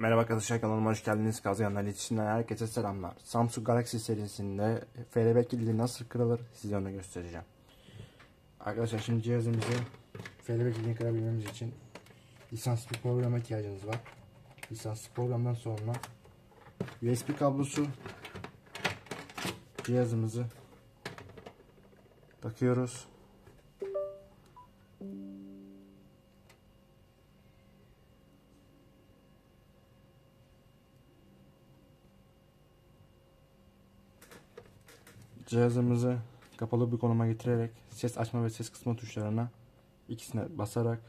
Merhaba arkadaşlar kanalıma hoş geldiniz. Kazıyan iletişimden herkese selamlar. Samsung Galaxy serisinde FRB kilidi nasıl kırılır size onu göstereceğim. Arkadaşlar şimdi cihazımızı FRB kilidini kırabilmemiz için lisanslı bir programa ihtiyacınız var. Lisanslı programdan sonra USB kablosu cihazımızı takıyoruz. Cihazımızı kapalı bir konuma getirerek ses açma ve ses kısma tuşlarına ikisine basarak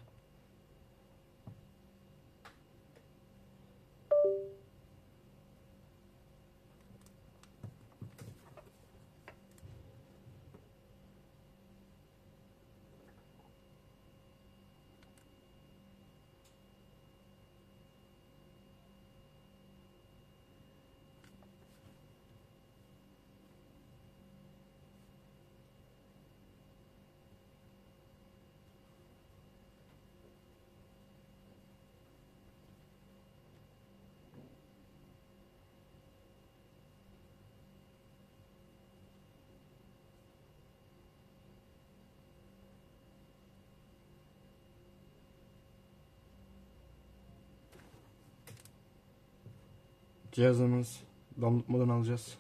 cihazımız modunu alacağız.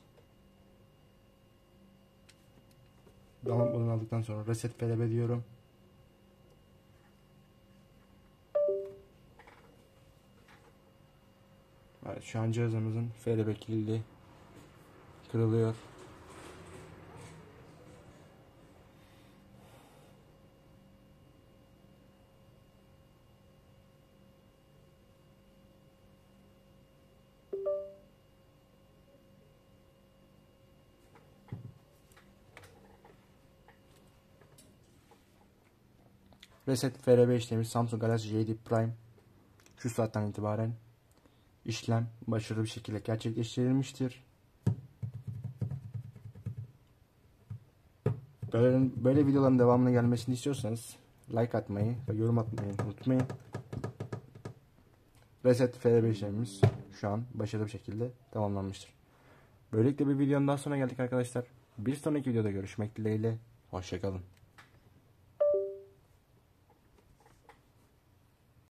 Modunu aldıktan sonra reset FLB diyorum. Evet, şu an cihazımızın FLB kilidi kırılıyor. Reset FRB işlemi Samsung Galaxy J7 Prime şu saatten itibaren işlem başarılı bir şekilde gerçekleştirilmiştir. Böyle, böyle videoların devamına gelmesini istiyorsanız like atmayı ve yorum atmayı unutmayın. Reset FRB işlemimiz şu an başarılı bir şekilde tamamlanmıştır. Böylelikle bir videonun daha sonra geldik arkadaşlar. Bir sonraki videoda görüşmek dileğiyle. Hoşçakalın.